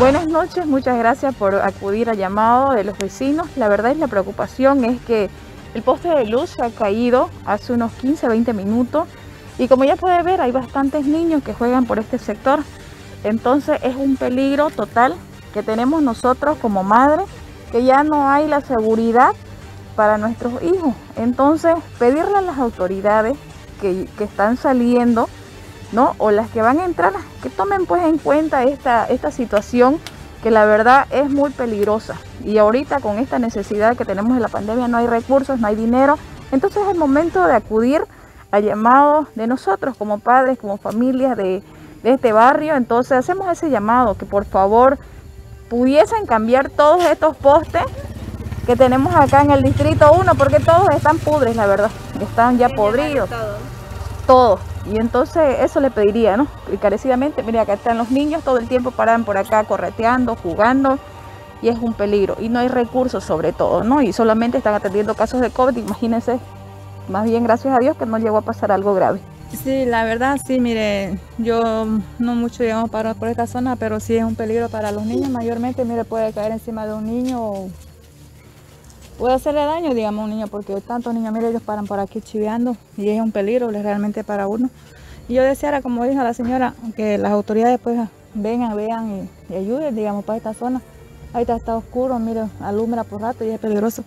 Buenas noches, muchas gracias por acudir al llamado de los vecinos. La verdad es la preocupación es que el poste de luz se ha caído hace unos 15 20 minutos y como ya puede ver hay bastantes niños que juegan por este sector. Entonces es un peligro total que tenemos nosotros como madres que ya no hay la seguridad para nuestros hijos. Entonces pedirle a las autoridades que, que están saliendo ¿no? O las que van a entrar, que tomen pues en cuenta esta, esta situación que la verdad es muy peligrosa. Y ahorita con esta necesidad que tenemos de la pandemia no hay recursos, no hay dinero. Entonces es el momento de acudir al llamado de nosotros como padres, como familias de, de este barrio. Entonces hacemos ese llamado que por favor pudiesen cambiar todos estos postes que tenemos acá en el distrito 1 porque todos están pudres, la verdad. Están ya podridos. Todos. Y entonces eso le pediría, ¿no? Encarecidamente, mire, acá están los niños, todo el tiempo paran por acá correteando, jugando, y es un peligro. Y no hay recursos sobre todo, ¿no? Y solamente están atendiendo casos de COVID, imagínense. Más bien, gracias a Dios, que no llegó a pasar algo grave. Sí, la verdad, sí, mire, yo no mucho paro por esta zona, pero sí es un peligro para los niños. Mayormente, mire, puede caer encima de un niño o puede hacerle daño, digamos, a un niño, porque tantos niños, mire, ellos paran por aquí chiveando y es un peligro realmente para uno. Y yo deseara, como dijo la señora, que las autoridades pues vengan, vean y, ayuden, digamos, para esta zona. Ahorita está oscuro, mire, alumbra por rato y es peligroso.